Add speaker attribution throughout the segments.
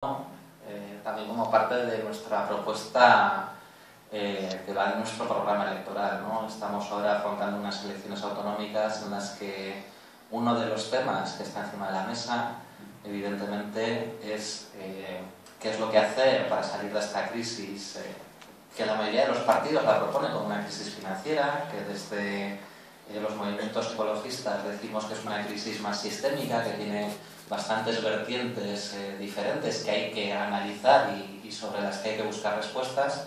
Speaker 1: eh, también como parte de nuestra propuesta eh, que va en nuestro programa electoral. Estamos ahora afrontando unas elecciones autonómicas en las que uno de los temas que está encima de la mesa, evidentemente, es eh, qué es lo que hacer para salir de esta crisis, que la mayoría de los partidos la proponen como una crisis financiera, que desde los movimientos ecologistas decimos que es una crisis más sistémica, que tiene bastantes vertientes eh, diferentes que hay que analizar y, sobre las que hay que buscar respuestas.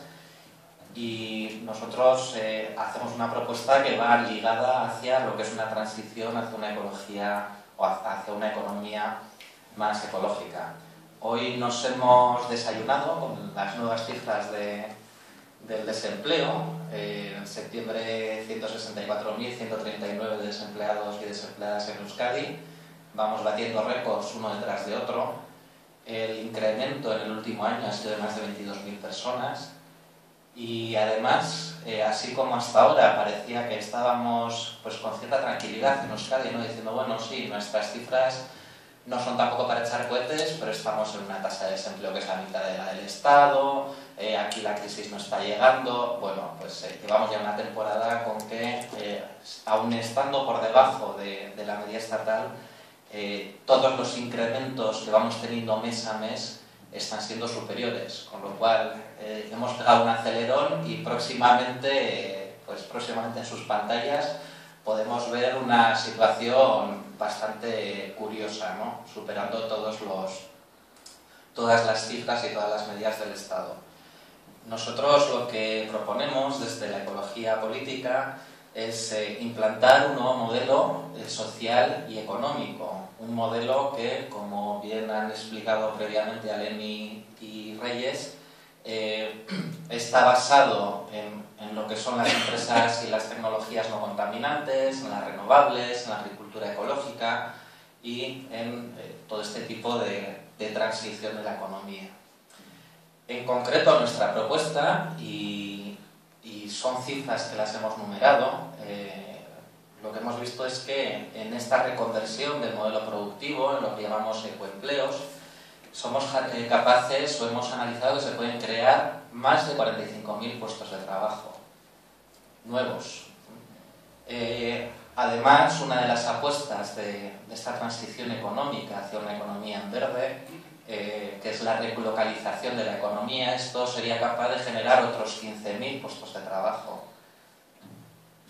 Speaker 1: Y nosotros eh, hacemos una propuesta que va ligada hacia lo que es una transición hacia una ecología o hacia una economía más ecológica. Hoy nos hemos desayunado con las nuevas cifras de, del desempleo. Eh, en septiembre 164.139 desempleados y desempleadas en Euskadi vamos batiendo récords uno detrás de otro. El incremento en el último año ha sido de más de 22.000 personas y además, eh, así como hasta ahora parecía que estábamos pues, con cierta tranquilidad en Euskadi, ¿no? diciendo, bueno, sí, nuestras cifras no son tampoco para echar cohetes, pero estamos en una tasa de desempleo que es la mitad de la del Estado, eh, aquí la crisis no está llegando, bueno, pues eh, llevamos ya una temporada con que, aún estando por debajo de, de la media estatal, eh, todos los incrementos que vamos teniendo mes a mes están siendo superiores, con lo cual eh, hemos pegado un acelerón y próximamente, pues próximamente en sus pantallas podemos ver una situación bastante curiosa, ¿no? superando todos los, todas las cifras y todas las medidas del Estado. Nosotros lo que proponemos desde la ecología política es eh, implantar un nuevo modelo eh, social y económico, un modelo que, como bien han explicado previamente Aleni y Reyes, eh, está basado en, lo que son las empresas y las tecnologías no contaminantes, en las renovables, en la agricultura ecológica y en todo este tipo de, transición de la economía. En concreto, nuestra propuesta, y son cifras que las hemos numerado, eh, lo que hemos visto es que en esta reconversión del modelo productivo, en lo que llamamos ecoempleos, somos eh, capaces o hemos analizado que se pueden crear más de 45.000 puestos de trabajo nuevos. Eh, además, una de las apuestas de, esta transición económica hacia una economía en verde eh, que es la relocalización de la economía, esto sería capaz de generar otros 15.000 puestos de trabajo.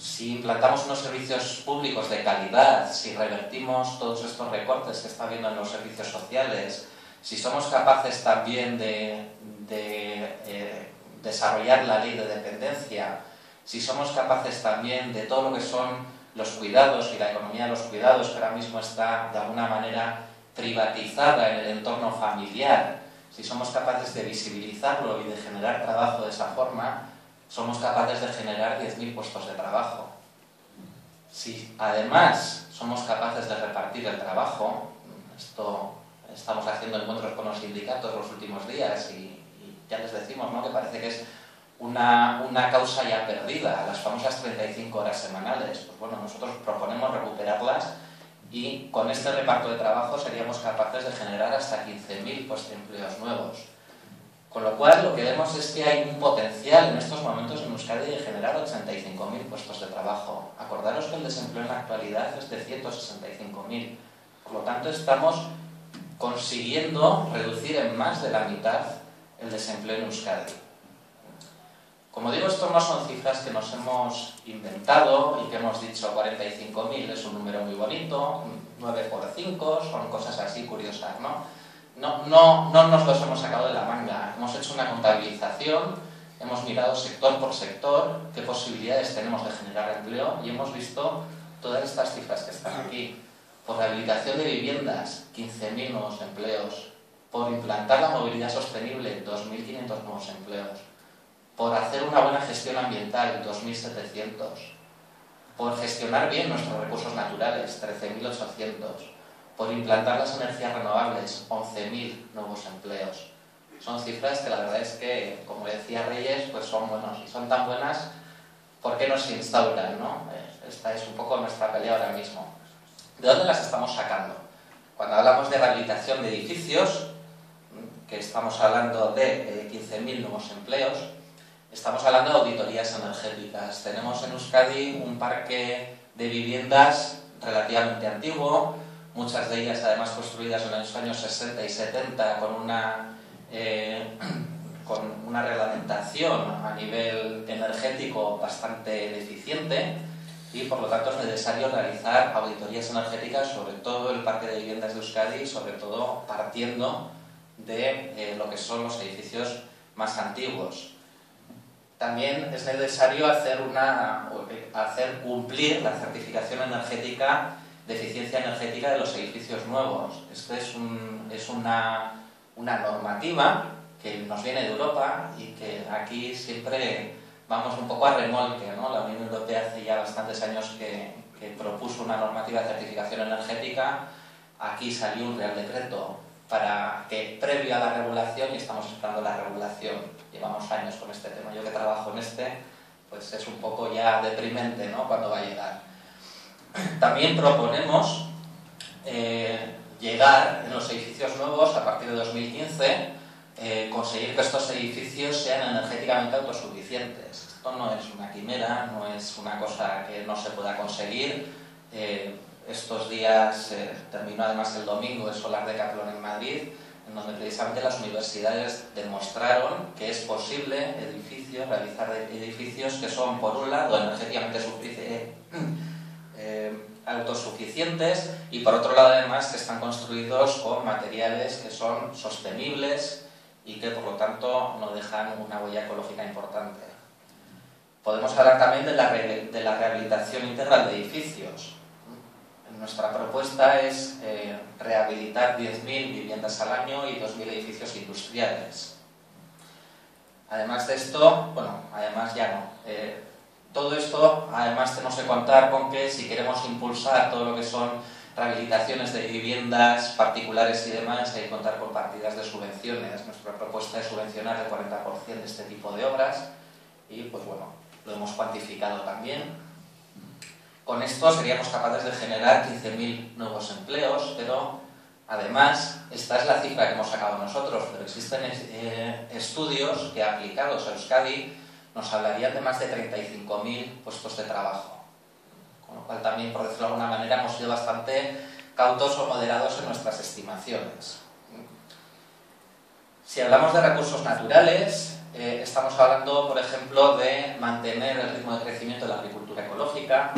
Speaker 1: Si implantamos unos servicios públicos de calidad, si revertimos todos estos recortes que está habiendo en los servicios sociales, si somos capaces también de, eh, desarrollar la ley de dependencia, si somos capaces también de todo lo que son los cuidados y la economía de los cuidados, que ahora mismo está de alguna manera privatizada en el entorno familiar, si somos capaces de visibilizarlo y de generar trabajo de esa forma, somos capaces de generar 10.000 puestos de trabajo. Si además somos capaces de repartir el trabajo, esto estamos haciendo encuentros con los sindicatos los últimos días y, ya les decimos ¿no? que parece que es una, una, causa ya perdida, las famosas 35 horas semanales. Pues bueno, nosotros proponemos recuperarlas y con este reparto de trabajo seríamos capaces de generar hasta 15.000 puestos de empleos nuevos. Con lo cual, lo que vemos es que hay un potencial en estos momentos en Euskadi de generar 85.000 puestos de trabajo. Acordaros que el desempleo en la actualidad es de 165.000. Por lo tanto, estamos consiguiendo reducir en más de la mitad el desempleo en Euskadi. Como digo, esto no son cifras que nos hemos inventado y que hemos dicho 45.000 es un número muy bonito, 9 por 5, son cosas así curiosas, ¿no? No, no, no nos los hemos sacado de la manga, hemos hecho una contabilización, hemos mirado sector por sector qué posibilidades tenemos de generar empleo y hemos visto todas estas cifras que están aquí. Por rehabilitación de viviendas, 15.000 nuevos empleos. Por implantar la movilidad sostenible, 2.500 nuevos empleos por hacer una buena gestión ambiental, 2.700, por gestionar bien nuestros recursos naturales, 13.800, por implantar las energías renovables, 11.000 nuevos empleos. Son cifras que la verdad es que, como decía Reyes, pues son buenos y son tan buenas porque no se instauran, ¿no? Esta es un poco nuestra pelea ahora mismo. ¿De dónde las estamos sacando? Cuando hablamos de rehabilitación de edificios, que estamos hablando de 15.000 nuevos empleos, estamos hablando de auditorías energéticas. Tenemos en Euskadi un parque de viviendas relativamente antiguo, muchas de ellas además construidas en los años 60 y 70 con una, eh, con una reglamentación a nivel energético bastante deficiente y por lo tanto es necesario realizar auditorías energéticas sobre todo el parque de viviendas de Euskadi sobre todo partiendo de eh, lo que son los edificios más antiguos. También es necesario hacer, una, hacer cumplir la certificación energética de eficiencia energética de los edificios nuevos. Esto es, es una, una normativa que nos viene de Europa y que aquí siempre vamos un poco a remolque. ¿no? La Unión Europea hace ya bastantes años que, propuso una normativa de certificación energética. Aquí salió un Real Decreto para que previo a la regulación, y estamos esperando la regulación, llevamos años con este tema, yo que trabajo en este, pues es un poco ya deprimente ¿no? cuando va a llegar. También proponemos eh, llegar en los edificios nuevos a partir de 2015 eh, conseguir que estos edificios sean energéticamente autosuficientes. Esto no es una quimera, no es una cosa que no se pueda conseguir. Eh, estos días eh, terminó además el domingo el Solar de Decathlon en Madrid, en donde precisamente las universidades demostraron que es posible edificios, realizar edificios que son, por un lado, energéticamente autosuficientes y por otro lado además que están construidos con materiales que son sostenibles y que por lo tanto no dejan una huella ecológica importante. Podemos hablar también de la, de la rehabilitación integral de edificios. Nuestra propuesta es eh, rehabilitar 10.000 viviendas al año y 2.000 edificios industriales. Además de esto, bueno, además ya no. Eh, todo esto, además tenemos que contar con que si queremos impulsar todo lo que son rehabilitaciones de viviendas particulares y demás, hay que contar con partidas de subvenciones. Nuestra propuesta es subvencionar el 40% de este tipo de obras y, pues bueno, lo hemos cuantificado también. Con esto seríamos capaces de generar 15.000 nuevos empleos, pero además, esta es la cifra que hemos sacado nosotros, pero existen eh, estudios que aplicados a Euskadi nos hablarían de más de 35.000 puestos de trabajo. Con lo cual también, por decirlo de alguna manera, hemos sido bastante cautos o moderados en nuestras estimaciones. Si hablamos de recursos naturales, eh, estamos hablando, por ejemplo, de mantener el ritmo de crecimiento de la agricultura ecológica,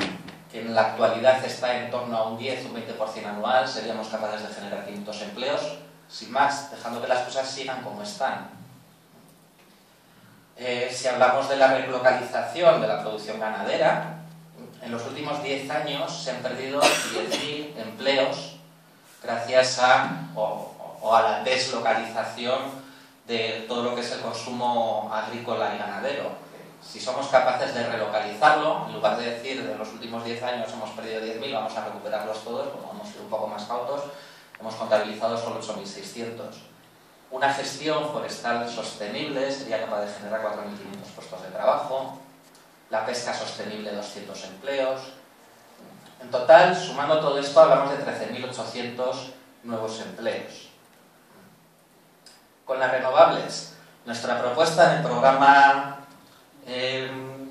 Speaker 1: que en la actualidad está en torno a un 10 o un 20% anual, seríamos capaces de generar 500 empleos, sin más, dejando que las cosas sigan como están. Eh, si hablamos de la relocalización de la producción ganadera, en los últimos 10 años se han perdido 10.000 empleos gracias a, o, a la deslocalización de todo lo que es el consumo agrícola y ganadero. Si somos capaces de relocalizarlo, en lugar de decir de los últimos 10 años hemos perdido 10.000, vamos a recuperarlos todos, como hemos sido un poco más cautos, hemos contabilizado solo 8.600. Una gestión forestal sostenible sería capaz de generar 4.500 puestos de trabajo, la pesca sostenible 200 empleos. En total, sumando todo esto, hablamos de 13.800 nuevos empleos. Con las renovables, nuestra propuesta en el programa em,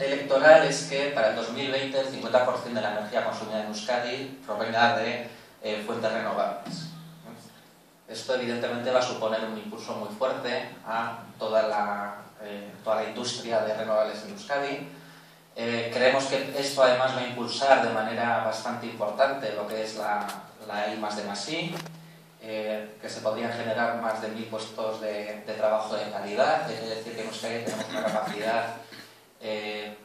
Speaker 1: electoral es que para el 2020 el 50% de la energía consumida en Euskadi provenga de eh, fuentes renovables. Esto evidentemente va a suponer un impulso muy fuerte a toda la eh, toda la industria de renovables en Euskadi. Eh, creemos que esto además va a impulsar de manera bastante importante lo que es la, la I más de más eh, que se podrían generar más de mil puestos de, trabajo de calidad, es decir que Euskadi tenemos una capacidad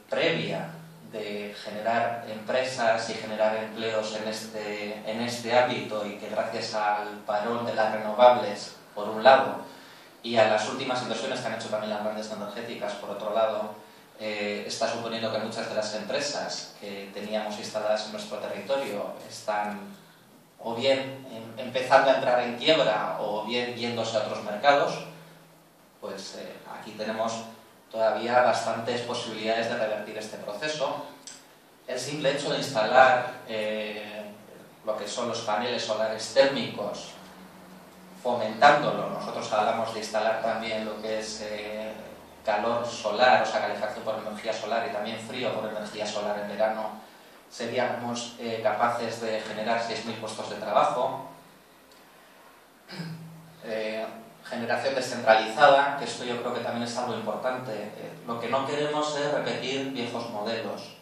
Speaker 1: previa de generar empresas y generar empleos en este, en este ámbito y que gracias al parón de las renovables, por un lado, y a las últimas inversiones que han hecho también las grandes energéticas, por otro lado, eh, está suponiendo que muchas de las empresas que teníamos instaladas en nuestro territorio están o bien em, empezando a entrar en quiebra o bien yéndose a otros mercados, pues eh, aquí tenemos todavía bastantes posibilidades de revertir este proceso. El simple hecho de instalar eh, lo que son los paneles solares térmicos fomentándolo. Nosotros hablamos de instalar también lo que es eh, calor solar, o sea, calefacción por energía solar y también frío por energía solar en verano. Seríamos eh, capaces de generar 6.000 puestos de trabajo. Eh, generación descentralizada, que esto yo creo que también es algo importante. lo que no queremos es repetir viejos modelos.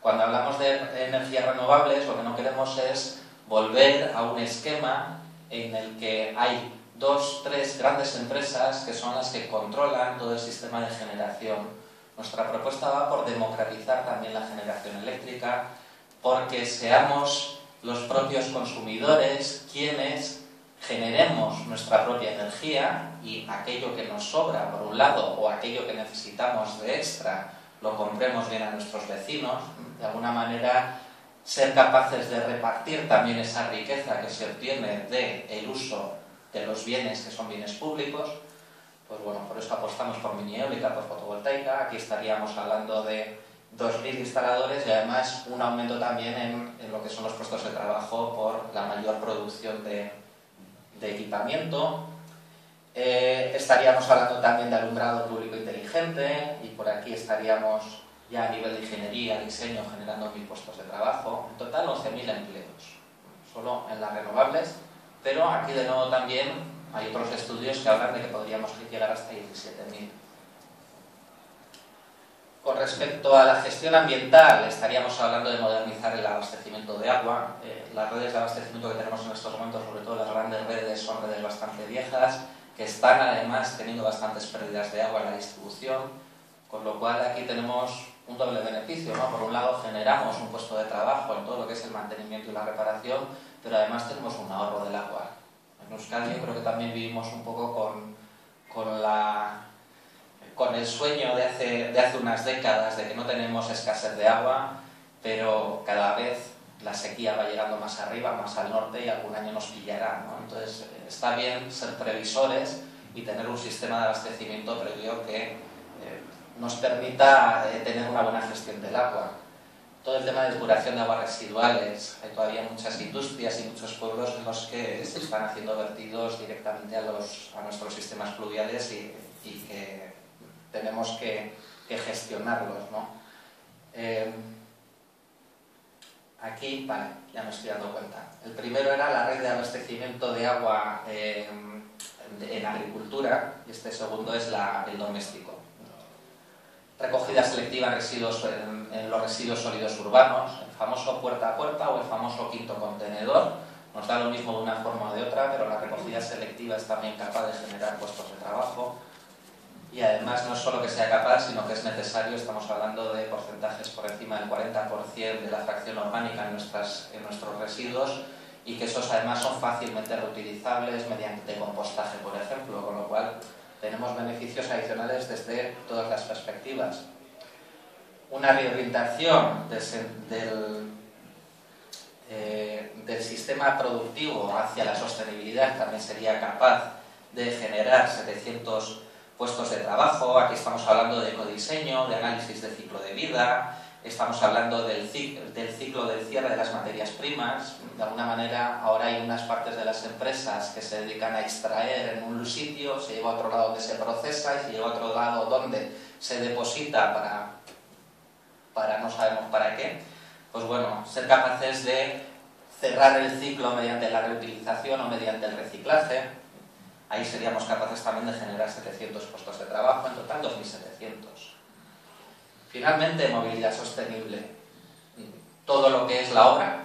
Speaker 1: Cuando hablamos de energías renovables, lo que no queremos es volver a un esquema en el que hay dos, tres grandes empresas que son las que controlan todo el sistema de generación. Nuestra propuesta va por democratizar también la generación eléctrica, porque seamos los propios consumidores quienes generemos nuestra propia energía y aquello que nos sobra, por un lado, o aquello que necesitamos de extra, lo compremos bien a nuestros vecinos. De alguna manera, ser capaces de repartir también esa riqueza que se obtiene del el uso de los bienes que son bienes públicos, pues bueno, por eso apostamos por mini eólica, por fotovoltaica, aquí estaríamos hablando de 2.000 instaladores y además un aumento también en, lo que son los puestos de trabajo por la mayor producción de, equipamiento. Eh, estaríamos hablando también de alumbrado público inteligente y por aquí estaríamos ya a nivel de ingeniería, diseño, generando mil puestos de trabajo. En total, 11.000 empleos, solo en las renovables. Pero aquí de nuevo también hay otros estudios que hablan de que podríamos llegar hasta 17.000. Con respecto a la gestión ambiental, estaríamos hablando de modernizar el abastecimiento de agua. Eh, las redes de abastecimiento que tenemos en estos momentos, sobre todo las grandes redes, son redes bastante viejas, que están además teniendo bastantes pérdidas de agua en la distribución, con lo cual aquí tenemos un doble beneficio. ¿no? Por un lado, generamos un puesto de trabajo en todo lo que es el mantenimiento y la reparación, pero además tenemos un ahorro del agua. En Euskadi creo que también vivimos un poco con el sueño de hace, de hace unas décadas de que no tenemos escasez de agua, pero cada vez la sequía va llegando más arriba, más al norte y algún año nos pillará. ¿no? Entonces está bien ser previsores y tener un sistema de abastecimiento previo que nos permita eh, tener una buena gestión del agua. Todo el tema de depuración de aguas residuales, hay todavía muchas industrias y muchos pueblos en los que se están haciendo vertidos directamente a, los, a nuestros sistemas fluviales y, que tenemos que, gestionarlos. ¿no? Eh, aquí, vale, ya me estoy dando cuenta. El primero era la red de abastecimiento de agua eh, en agricultura y este segundo es la, el doméstico recogida selectiva en, residuos, en, los residuos sólidos urbanos, el famoso puerta a puerta o el famoso quinto contenedor. Nos da lo mismo de una forma o de otra, pero la recogida selectiva es también capaz de generar puestos de trabajo. Y además no solo que sea capaz, sino que es necesario, estamos hablando de porcentajes por encima del 40% de la fracción orgánica en, nuestras, en nuestros residuos y que esos además son fácilmente reutilizables mediante compostaje, por ejemplo, con lo cual tenemos beneficios adicionales desde todas las perspectivas. Una reorientación del, eh, del sistema productivo hacia la sostenibilidad también sería capaz de generar 700 puestos de trabajo. Aquí estamos hablando de ecodiseño, de análisis de ciclo de vida, Estamos hablando del ciclo, del cierre de las materias primas. De alguna manera, ahora hay unas partes de las empresas que se dedican a extraer en un sitio, se lleva a otro lado donde se procesa y se lleva a otro lado donde se deposita para, para no sabemos para qué. Pues bueno, ser capaces de cerrar el ciclo mediante la reutilización o mediante el reciclaje. Ahí seríamos capaces también de generar 700 puestos de trabajo, en total 2.700. Finalmente, movilidad sostenible. Todo lo que es la obra,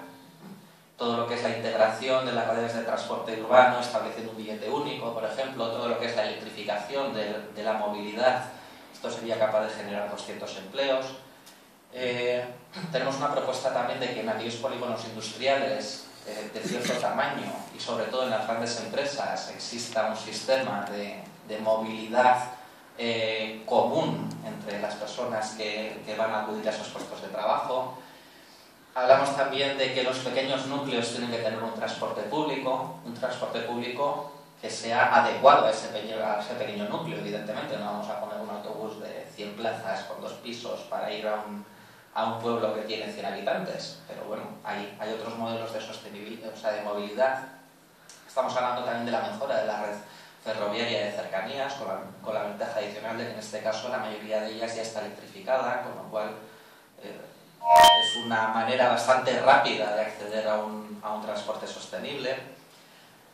Speaker 1: todo lo que es la integración de las redes de transporte urbano, estableciendo un billete único, por ejemplo, todo lo que es la electrificación de, la movilidad, esto sería capaz de generar 200 empleos. Eh, tenemos una propuesta también de que en aquellos polígonos industriales eh, de cierto tamaño y sobre todo en las grandes empresas exista un sistema de, de movilidad eh, común entre las personas que, van a acudir a esos puestos de trabajo. Hablamos también de que los pequeños núcleos tienen que tener un transporte público, un transporte público que sea adecuado a ese, pequeño, a ese pequeño núcleo, evidentemente. No vamos a poner un autobús de 100 plazas con dos pisos para ir a un, a un pueblo que tiene 100 habitantes. Pero bueno, hay, hay otros modelos de sostenibilidad, o sea, de movilidad Estamos hablando también de la mejora de la red ferroviaria de cercanías, con la, ventaja adicional de que en este caso la mayoría de ellas ya está electrificada, con lo cual eh, es una manera bastante rápida de acceder a un, a un transporte sostenible.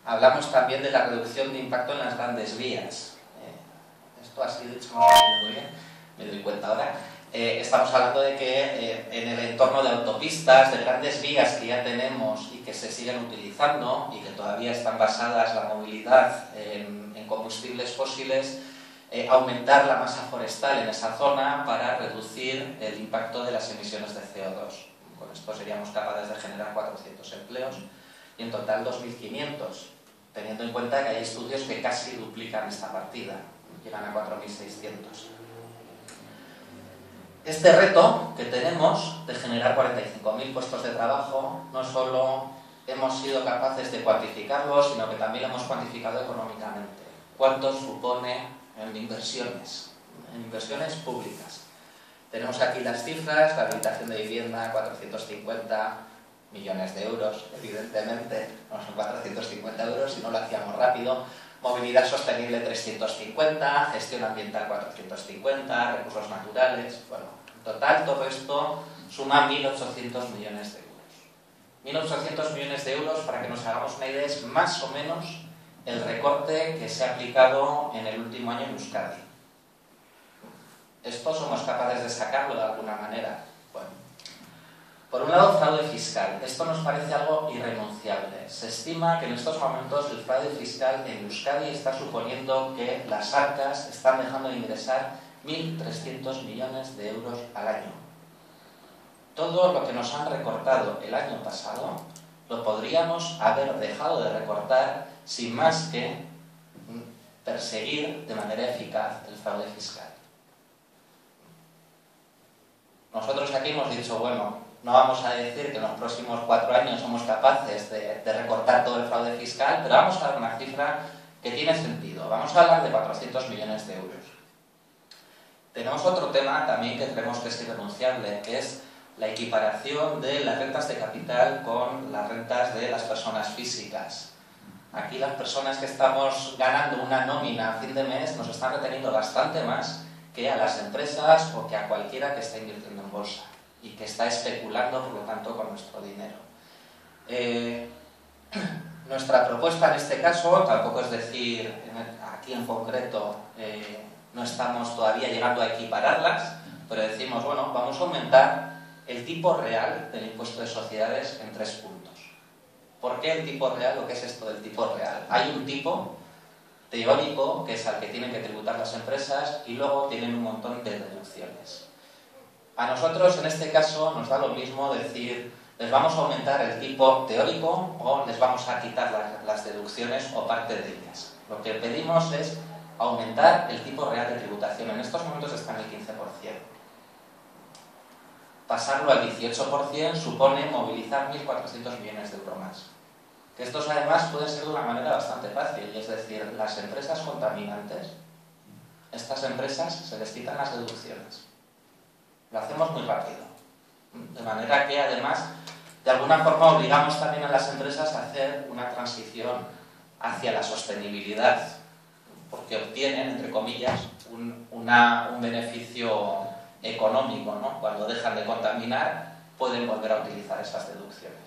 Speaker 1: Hablamos también de la reducción de impacto en las grandes vías. Eh, esto ha sido dicho muy bien, me doy cuenta ahora. Eh, estamos hablando de que eh, en el entorno de autopistas, de grandes vías que ya tenemos y que se siguen utilizando y que todavía están basadas la movilidad en, combustibles fósiles, eh, aumentar la masa forestal en esa zona para reducir el impacto de las emisiones de CO2. Con esto seríamos capaces de generar 400 empleos y en total 2.500, teniendo en cuenta que hay estudios que casi duplican esta partida, llegan a 4.600. Este reto que tenemos de generar 45.000 puestos de trabajo, no solo hemos sido capaces de cuantificarlo, sino que también lo hemos cuantificado económicamente. ¿Cuánto supone en inversiones? En inversiones públicas. Tenemos aquí las cifras, la habilitación de vivienda, 450 millones de euros, evidentemente, no son 450 euros, si no lo hacíamos rápido, movilidad sostenible 350, gestión ambiental 450, recursos naturales, bueno, en total todo esto suma 1.800 millones de euros. 1.800 millones de euros, para que nos hagamos una idea, es más o menos el recorte que se ha aplicado en el último año en Euskadi. Esto somos capaces de sacarlo de alguna manera. Por un lado, fraude fiscal. Esto nos parece algo irrenunciable. Se estima que en estos momentos el fraude fiscal en Euskadi está suponiendo que las arcas están dejando de ingresar 1.300 millones de euros al año. Todo lo que nos han recortado el año pasado lo podríamos haber dejado de recortar sin más que perseguir de manera eficaz el fraude fiscal. Nosotros aquí hemos dicho, bueno, no vamos a decir que en los próximos cuatro años somos capaces de, recortar todo el fraude fiscal, pero vamos a dar una cifra que tiene sentido. Vamos a hablar de 400 millones de euros. Tenemos otro tema también que creemos que es irrenunciable, que es la equiparación de las rentas de capital con las rentas de las personas físicas. Aquí las personas que estamos ganando una nómina a fin de mes nos están reteniendo bastante más que a las empresas o que a cualquiera que esté invirtiendo en bolsa y que está especulando, por lo tanto, con nuestro dinero. Eh, nuestra propuesta en este caso, tampoco es decir, aquí en concreto eh, no estamos todavía llegando a equipararlas, pero decimos, bueno, vamos a aumentar el tipo real del impuesto de sociedades en tres puntos. ¿Por qué el tipo real o qué es esto del tipo real? Hay un tipo teórico, que es al que tienen que tributar las empresas, y luego tienen un montón de deducciones. A nosotros, en este caso, nos da lo mismo decir, les vamos a aumentar el tipo teórico o les vamos a quitar las, deducciones o parte de ellas. Lo que pedimos es aumentar el tipo real de tributación. En estos momentos está en el 15%. Pasarlo al 18% supone movilizar 1.400 millones de euros más. Que estos además puede ser de una manera bastante fácil, es decir, las empresas contaminantes, estas empresas se les quitan las deducciones lo hacemos muy rápido. De manera que además, de alguna forma, obligamos también a las empresas a hacer una transición hacia la sostenibilidad, porque obtienen, entre comillas, un, un beneficio económico. ¿no? Cuando dejan de contaminar, pueden volver a utilizar esas deducciones.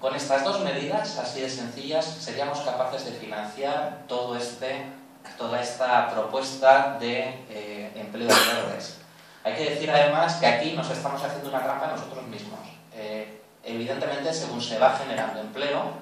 Speaker 1: Con estas dos medidas, así de sencillas, seríamos capaces de financiar todo este, toda esta propuesta de eh, empleos verdes. Hay que decir además que aquí nos estamos haciendo una trampa nosotros mismos. Eh, evidentemente, según se va generando empleo,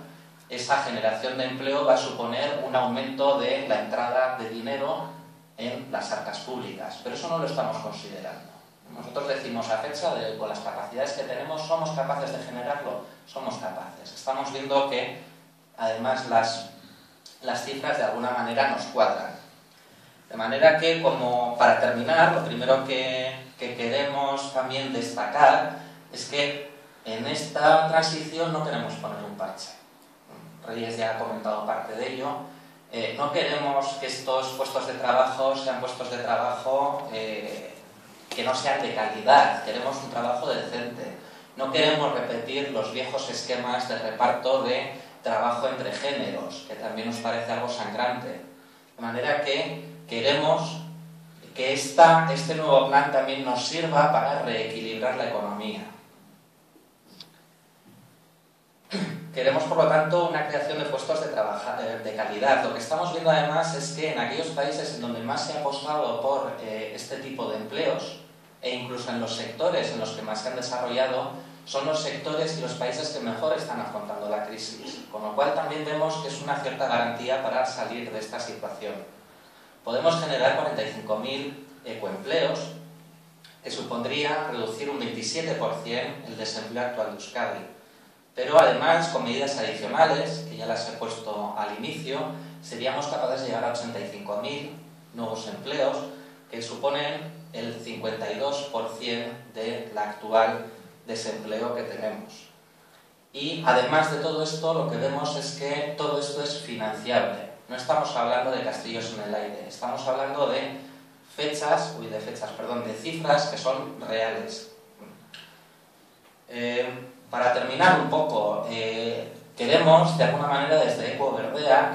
Speaker 1: esa generación de empleo va a suponer un aumento de la entrada de dinero en las arcas públicas, pero eso no lo estamos considerando. Nosotros decimos a fecha, de, con las capacidades que tenemos, ¿somos capaces de generarlo? Somos capaces. Estamos viendo que, además, las, las cifras de alguna manera nos cuadran. De manera que, como para terminar, lo primero que, queremos también destacar es que en esta transición no queremos poner un parche. Reyes ya ha comentado parte de ello. Eh, no queremos que estos puestos de trabajo sean puestos de trabajo eh, que no sean de calidad. Queremos un trabajo decente. No queremos repetir los viejos esquemas de reparto de trabajo entre géneros, que también nos parece algo sangrante. De manera que queremos que este nuevo plan también nos sirva para reequilibrar la economía. Queremos, por lo tanto, una creación de puestos de, eh, de calidad. Lo que estamos viendo además es que en aquellos países en donde más se ha apostado por eh, este tipo de empleos, e incluso en los sectores en los que más se han desarrollado, son los sectores y los países que mejor están afrontando la crisis. Con lo cual también vemos que es una cierta garantía para salir de esta situación. Podemos generar 45.000 ecoempleos, que supondría reducir un 27% el desempleo actual de Euskadi pero además, con medidas adicionales, que ya las he puesto al inicio, seríamos capaces de llegar a 85.000 nuevos empleos, que suponen el 52% del actual desempleo que tenemos. Y además de todo esto, lo que vemos es que todo esto es financiable. No estamos hablando de castillos en el aire, estamos hablando de fechas, uy, de fechas, perdón, de cifras que son reales. Eh, para terminar un poco, eh, queremos de alguna manera desde Eco Verdeac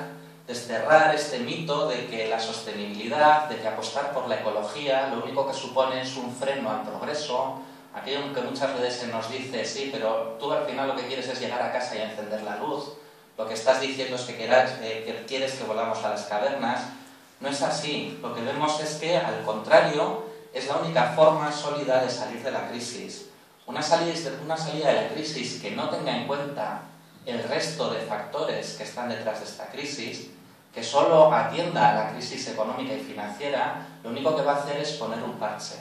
Speaker 1: desterrar este mito de que la sostenibilidad, de que apostar por la ecología, lo único que supone es un freno al progreso, aquello que muchas veces se nos dice, sí, pero tú al final lo que quieres es llegar a casa y encender la luz, lo que estás diciendo es que, eh, que quieres que volvamos a las cavernas, no es así, lo que vemos es que al contrario es la única forma sólida de salir de la crisis. Una salida, una salida de la crisis que no tenga en cuenta el resto de factores que están detrás de esta crisis, que solo atienda a la crisis económica y financiera, lo único que va a hacer es poner un parche.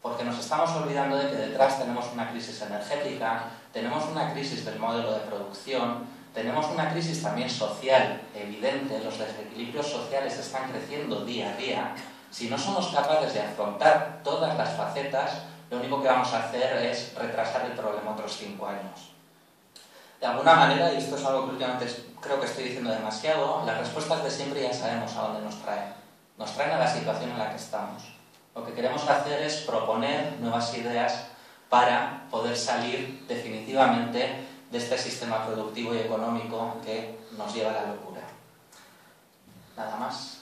Speaker 1: Porque nos estamos olvidando de que detrás tenemos una crisis energética, tenemos una crisis del modelo de producción, tenemos una crisis también social evidente, los desequilibrios sociales están creciendo día a día. Si no somos capaces de afrontar todas las facetas, lo único que vamos a hacer es retrasar el problema otros cinco años. De alguna manera, y esto es algo que últimamente creo que estoy diciendo demasiado, las respuestas de siempre ya sabemos a dónde nos traen. Nos traen a la situación en la que estamos. Lo que queremos hacer es proponer nuevas ideas para poder salir definitivamente de este sistema productivo y económico que nos lleva a la locura. Nada más.